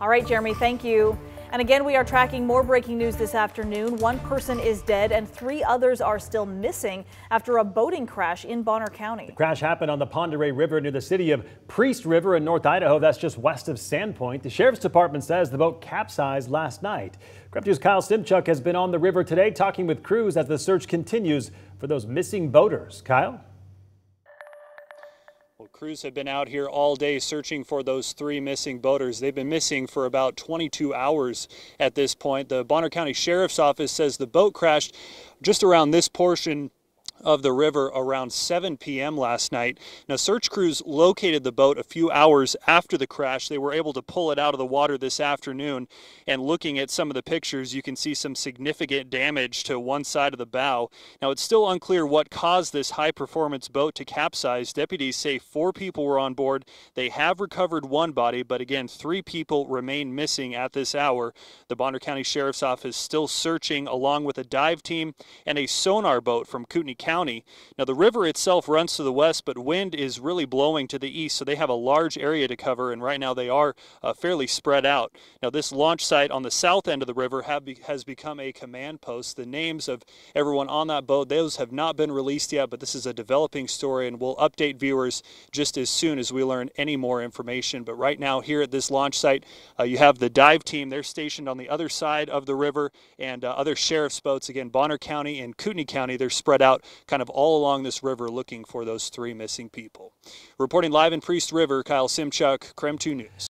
All right, Jeremy, thank you. And again, we are tracking more breaking news this afternoon. One person is dead and three others are still missing after a boating crash in Bonner County. The crash happened on the Oreille River near the city of Priest River in North Idaho. That's just west of Sandpoint. The sheriff's department says the boat capsized last night. 2's Kyle Simchuk has been on the river today talking with crews as the search continues for those missing boaters. Kyle? Crews have been out here all day searching for those three missing boaters. They've been missing for about 22 hours at this point. The Bonner County Sheriff's Office says the boat crashed just around this portion of the river around 7 p.m. last night. Now, search crews located the boat a few hours after the crash. They were able to pull it out of the water this afternoon. And looking at some of the pictures, you can see some significant damage to one side of the bow. Now, it's still unclear what caused this high performance boat to capsize. Deputies say four people were on board. They have recovered one body, but again, three people remain missing at this hour. The Bonner County Sheriff's Office is still searching along with a dive team and a sonar boat from Kootenai County County. Now, the river itself runs to the west, but wind is really blowing to the east, so they have a large area to cover, and right now they are uh, fairly spread out. Now, this launch site on the south end of the river be has become a command post. The names of everyone on that boat, those have not been released yet, but this is a developing story, and we'll update viewers just as soon as we learn any more information. But right now, here at this launch site, uh, you have the dive team. They're stationed on the other side of the river, and uh, other sheriff's boats, again, Bonner County and Kootenai County, they're spread out kind of all along this river looking for those three missing people. Reporting live in Priest River, Kyle Simchuk, KREM 2 News.